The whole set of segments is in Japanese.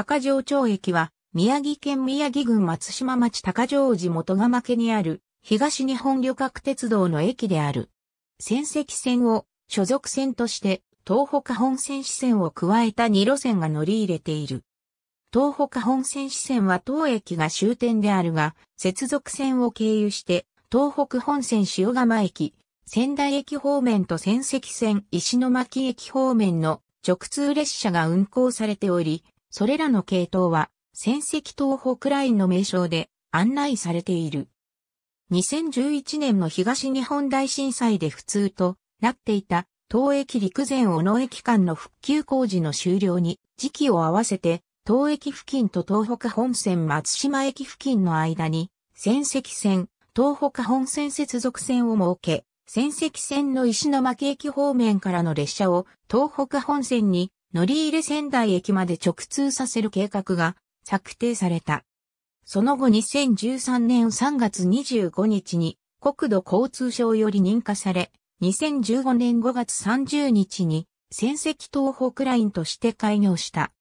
高城町駅は、宮城県宮城郡松島町高城寺元釜家にある、東日本旅客鉄道の駅である。仙石線を所属線として、東北本線支線を加えた2路線が乗り入れている。東北本線支線は当駅が終点であるが、接続線を経由して、東北本線塩釜駅、仙台駅方面と仙石線石巻駅方面の直通列車が運行されており、それらの系統は仙石東北ラインの名称で案内されている。2011年の東日本大震災で普通となっていた東駅陸前小野駅間の復旧工事の終了に時期を合わせて東駅付近と東北本線松島駅付近の間に仙石線東北本線接続線を設け、仙石線の石巻駅方面からの列車を東北本線に乗り入れ仙台駅まで直通させる計画が策定された。その後2013年3月25日に国土交通省より認可され、2015年5月30日に仙石東北ラインとして開業した。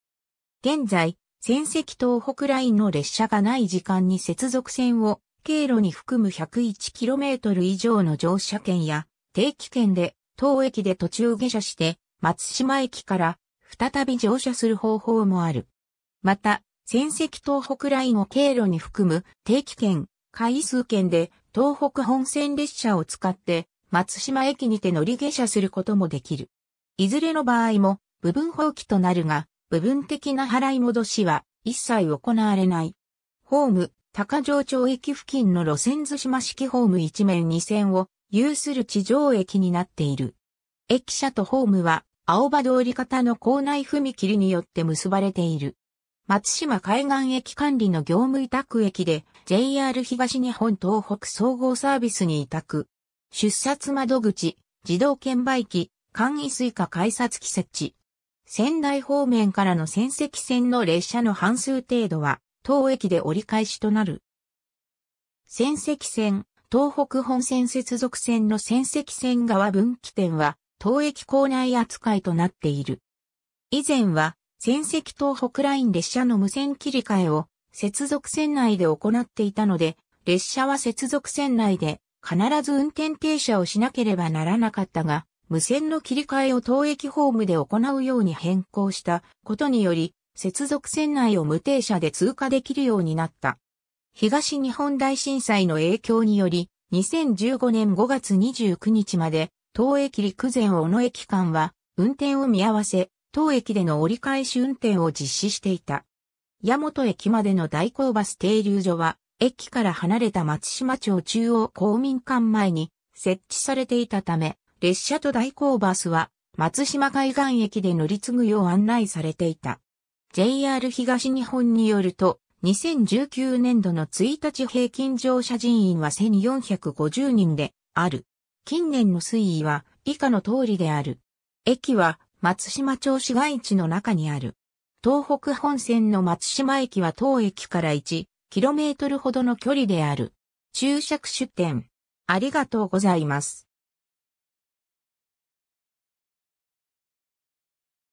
現在、仙石東北ラインの列車がない時間に接続線を経路に含む 101km 以上の乗車券や定期券で当駅で途中下車して松島駅から再び乗車する方法もある。また、仙石東北ラインを経路に含む定期券、回数券で東北本線列車を使って松島駅にて乗り下車することもできる。いずれの場合も部分放棄となるが、部分的な払い戻しは一切行われない。ホーム、高城町駅付近の路線図島式ホーム一面二線を有する地上駅になっている。駅舎とホームは青葉通り方の構内踏切によって結ばれている。松島海岸駅管理の業務委託駅で JR 東日本東北総合サービスに委託。出札窓口、自動券売機、簡易水化改札機設置。仙台方面からの仙石線の列車の半数程度は当駅で折り返しとなる。仙石線、東北本線接続線の仙石線側分岐点は、当駅構内扱いとなっている。以前は、仙石東北ライン列車の無線切り替えを接続線内で行っていたので、列車は接続線内で必ず運転停車をしなければならなかったが、無線の切り替えを当駅ホームで行うように変更したことにより、接続線内を無停車で通過できるようになった。東日本大震災の影響により、2015年5月29日まで、当駅陸前小野駅間は、運転を見合わせ、当駅での折り返し運転を実施していた。矢本駅までの代行バス停留所は、駅から離れた松島町中央公民館前に設置されていたため、列車と代行バスは松島海岸駅で乗り継ぐよう案内されていた。JR 東日本によると、2019年度の1日平均乗車人員は1450人である。近年の推移は以下の通りである。駅は松島町市街地の中にある。東北本線の松島駅は当駅から 1km ほどの距離である。注釈出店。ありがとうございます。